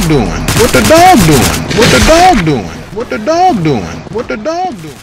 dog doing? What the dog doing? What the dog doing? What the dog doing? What the dog doing?